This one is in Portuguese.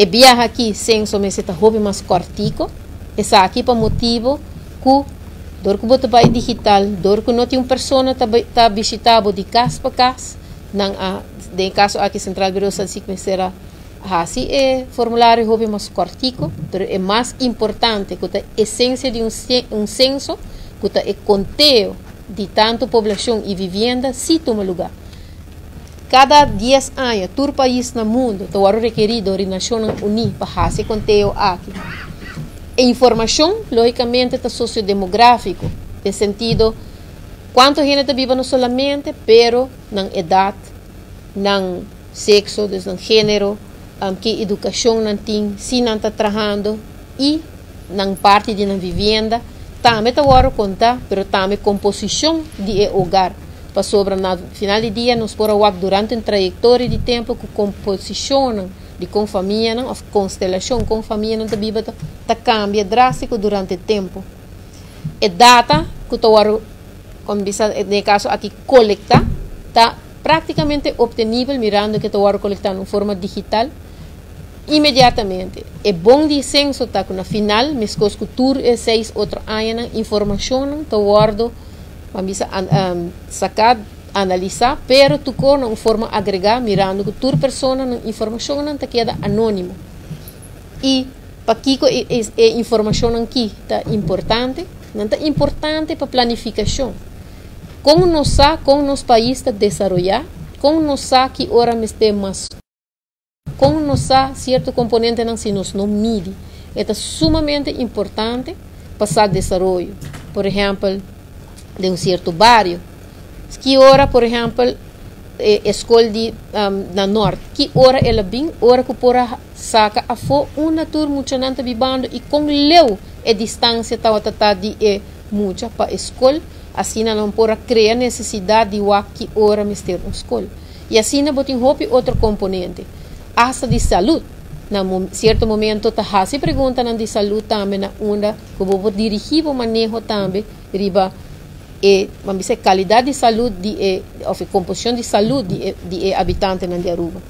E viaja aqui sem somente tá hobby mais cortico, essa aqui para motivo que dor que botar vai digital, dor que não tem uma pessoa tá tá visitando de casa para casa, não a de caso aqui central bureau statístico será assim é formulário hobby mais cortico, mas é mais importante que a essência de um, um censo, que é conteo de tanto população e vivenda se toma lugar. Cada 10 anos, todo país no mundo tem requerido a Nações Unidas para fazer conteo aqui. A informação, logicamente, está sociodemográfico, no sentido quanto gente vive não solamente, pero na idade, na sexo, no gênero, um, que educação não tem, se não está trabalhando e na parte de na vivenda, também está agora contar, pero também composição de hogar. Para sobre no final do dia, nós podemos durante uma trajetória de tempo que composição de com família, não, a constelação com família não está tá, cambia drástico durante o tempo. E data que está agora, como no caso aqui, coleta, está praticamente obtenível mirando que está agora coletando em forma digital imediatamente. É bom dizer tá? Que na final, mas que tur é seis outro ano, informação to guardo, vamos um, analisar, pero tu com uma forma agregar, mirando que tur pessoa informação não tá queda anônimo. E para que é, é, é informação aqui tá importante, não tá importante para planificação. Como nós sa, como nos país está desenvolver, como nós sa que ora me mais como nos há certo componente não se nos não mide. É sumamente importante passar desenvolvimento. Por exemplo, de um certo bairro. Que hora, por exemplo, eh, um, na norte, que hora ela vem, hora que por saca a fo uma turma muito nanta vivendo e com leu a distância tal tá de é muita para escola, assim não por criar necessidade de que hora me ter na escola. E assim não botem outro componente hasta de saúde. Na certo momento, tá se pergunta de saúde também na onda, que vou dirigir o manejo também, riba e vamos qualidade de saúde de, ou composição de saúde de, de, de habitante na Aruba.